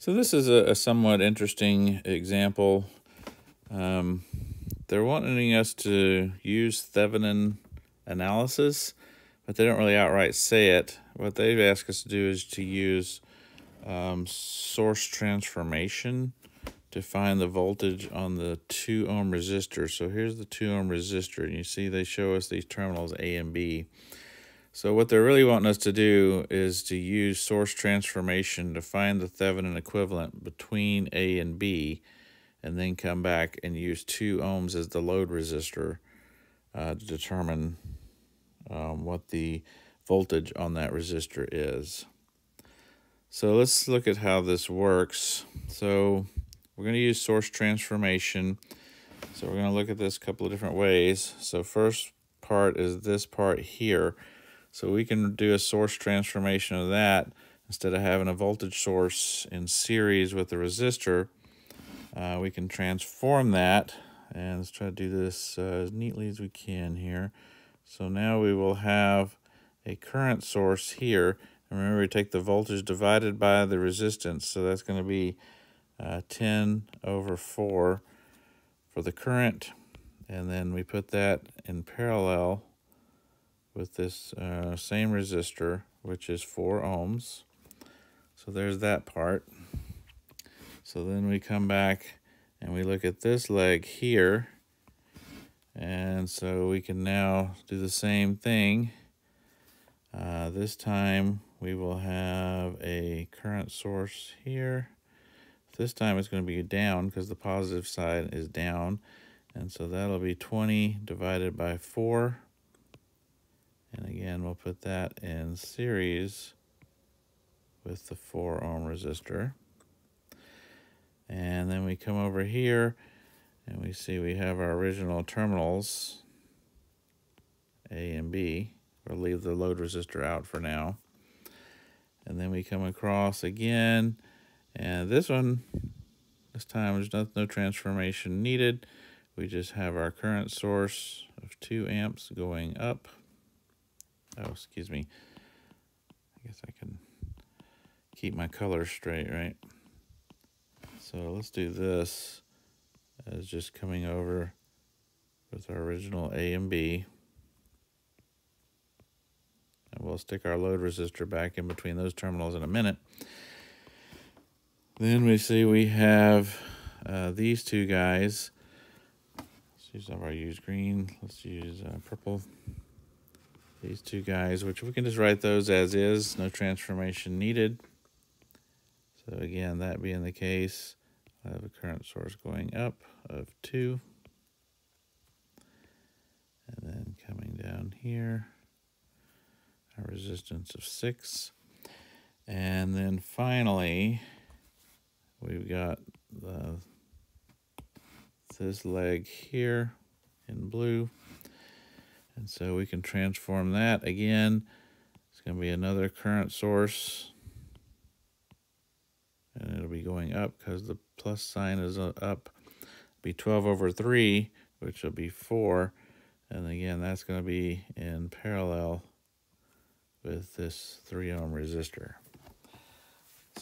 So this is a, a somewhat interesting example. Um, they're wanting us to use Thevenin analysis, but they don't really outright say it. What they've asked us to do is to use um, source transformation to find the voltage on the 2 ohm resistor. So here's the 2 ohm resistor, and you see they show us these terminals A and B. So what they're really wanting us to do is to use source transformation to find the Thevenin equivalent between A and B, and then come back and use 2 ohms as the load resistor uh, to determine um, what the voltage on that resistor is. So let's look at how this works. So we're going to use source transformation. So we're going to look at this a couple of different ways. So first part is this part here. So we can do a source transformation of that instead of having a voltage source in series with the resistor. Uh, we can transform that and let's try to do this uh, as neatly as we can here. So now we will have a current source here. And remember, we take the voltage divided by the resistance. So that's going to be uh, 10 over 4 for the current. And then we put that in parallel with this uh, same resistor, which is 4 ohms. So there's that part. So then we come back and we look at this leg here. And so we can now do the same thing. Uh, this time we will have a current source here. This time it's going to be down because the positive side is down. And so that'll be 20 divided by 4. Again, we'll put that in series with the 4 ohm resistor. And then we come over here and we see we have our original terminals, A and B. We'll leave the load resistor out for now. And then we come across again, and this one, this time there's no, no transformation needed. We just have our current source of 2 amps going up Oh, excuse me. I guess I can keep my colors straight, right? So let's do this as just coming over with our original A and B. And we'll stick our load resistor back in between those terminals in a minute. Then we see we have uh, these two guys. Let's use our use green. Let's use uh, purple these two guys, which we can just write those as is, no transformation needed. So again, that being the case, I have a current source going up of 2. And then coming down here, a resistance of 6. And then finally, we've got the this leg here in blue. And so we can transform that again. It's going to be another current source. And it'll be going up because the plus sign is up. It'll be 12 over 3, which will be 4. And again, that's going to be in parallel with this 3 ohm resistor.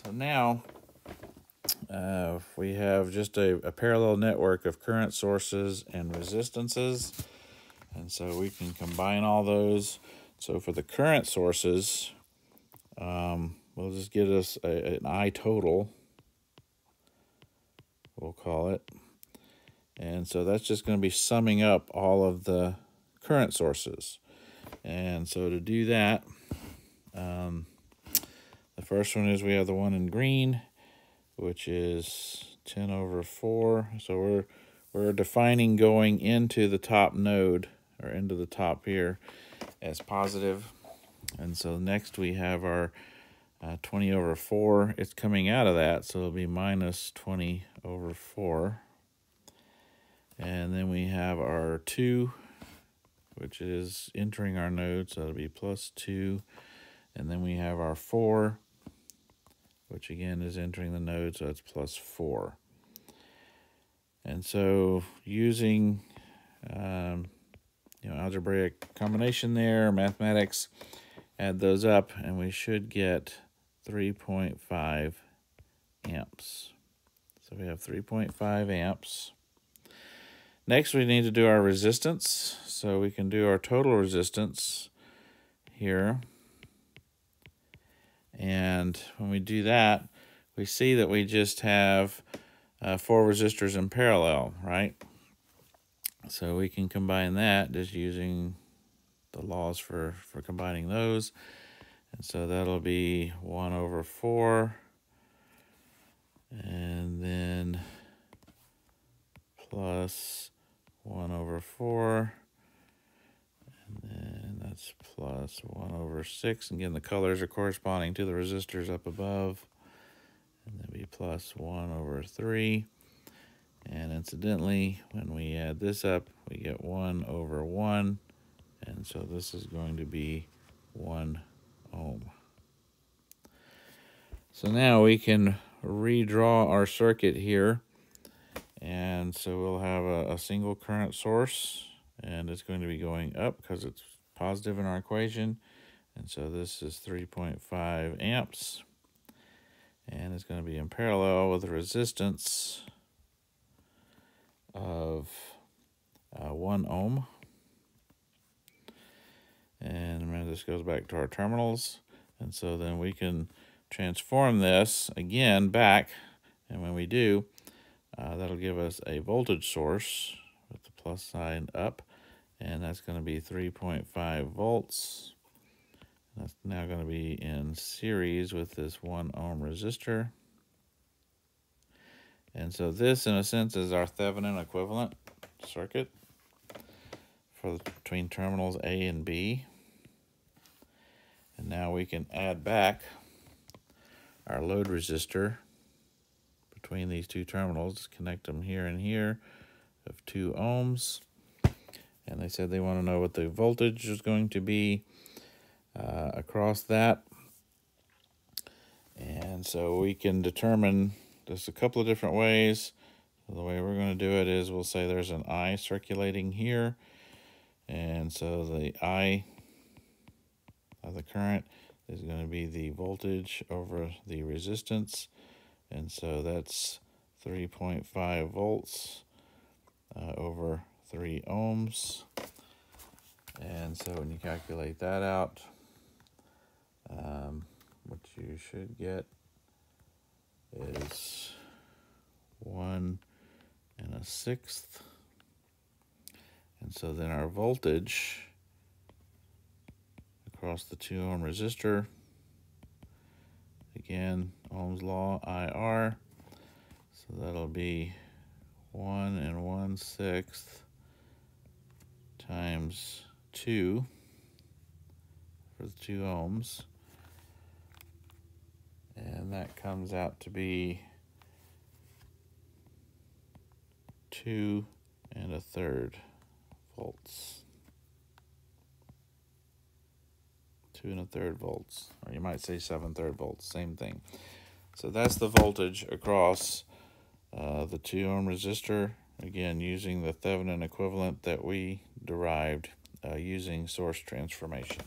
So now uh, we have just a, a parallel network of current sources and resistances. And so we can combine all those. So for the current sources, um, we'll just get us a, an I total, we'll call it. And so that's just going to be summing up all of the current sources. And so to do that, um, the first one is we have the one in green, which is 10 over 4. So we're, we're defining going into the top node or into the top here as positive. And so next we have our uh, 20 over 4. It's coming out of that, so it'll be minus 20 over 4. And then we have our 2, which is entering our node, so it'll be plus 2. And then we have our 4, which again is entering the node, so it's plus 4. And so using um, you know, algebraic combination there, mathematics, add those up, and we should get 3.5 amps. So we have 3.5 amps. Next, we need to do our resistance. So we can do our total resistance here. And when we do that, we see that we just have uh, four resistors in parallel, right? So we can combine that just using the laws for, for combining those. And so that'll be 1 over 4. And then plus 1 over 4. And then that's plus 1 over 6. And again, the colors are corresponding to the resistors up above. And then be plus 1 over 3. And incidentally, when we add this up, we get 1 over 1. And so this is going to be 1 ohm. So now we can redraw our circuit here. And so we'll have a, a single current source. And it's going to be going up because it's positive in our equation. And so this is 3.5 amps. And it's going to be in parallel with the resistance of uh, 1 ohm. And remember, this goes back to our terminals. And so then we can transform this again back. And when we do, uh, that'll give us a voltage source with the plus sign up. And that's going to be 3.5 volts. That's now going to be in series with this 1 ohm resistor. And so this, in a sense, is our Thevenin equivalent circuit for between terminals A and B. And now we can add back our load resistor between these two terminals, connect them here and here of 2 ohms. And they said they want to know what the voltage is going to be uh, across that. And so we can determine there's a couple of different ways. The way we're going to do it is we'll say there's an I circulating here. And so the I of the current is going to be the voltage over the resistance. And so that's 3.5 volts uh, over 3 ohms. And so when you calculate that out, um, what you should get is one and a sixth. And so then our voltage across the 2 ohm resistor, again, Ohm's law, IR, so that'll be 1 and one sixth times 2 for the 2 ohms and that comes out to be two and a third volts. Two and a third volts, or you might say seven third volts, same thing. So that's the voltage across uh, the 2 ohm resistor, again using the Thevenin equivalent that we derived uh, using source transformation.